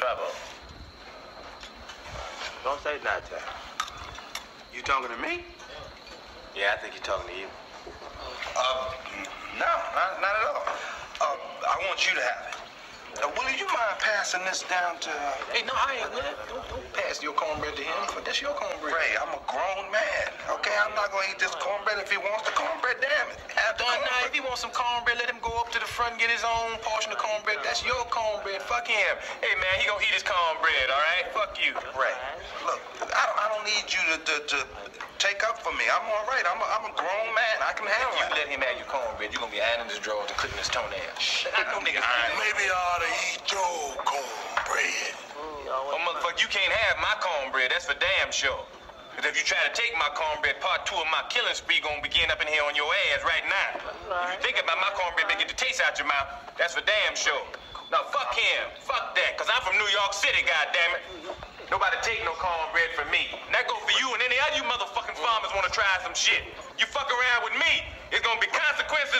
trouble. Don't say nothing. You talking to me? Yeah, I think you're talking to you. Uh, no, not, not at all. Uh, I want you to have it. Uh, Willie, you mind passing this down to... Hey, no, I ain't. Don't, don't pass your cornbread to him. This your cornbread. Ray, I'm a grown man. I'm not gonna eat this cornbread if he wants the cornbread, damn it. Have the Done now. If he wants some cornbread, let him go up to the front and get his own portion of cornbread. That's your cornbread. Fuck him. Hey, man, he gonna eat his cornbread, all right? Fuck you. Ray, look, I don't, I don't need you to, to, to take up for me. I'm all right. I'm a, I'm a grown man. I can handle it. You let him have your cornbread, You're gonna be ironing his drawers and clipping his toenails. I know niggas. Maybe I ought to eat your cornbread. Oh, motherfucker, you can't have my cornbread. That's for damn sure. Cause if you try to take my cornbread, part two of my killing spree gonna begin up in here on your ass right now. If you think about my cornbread, they get the taste out your mouth. That's for damn sure. Now fuck him. Fuck that. Cause I'm from New York City, goddammit. Nobody take no cornbread from me. And that go for you and any other you motherfucking farmers wanna try some shit. You fuck around with me, it's gonna be consequences and.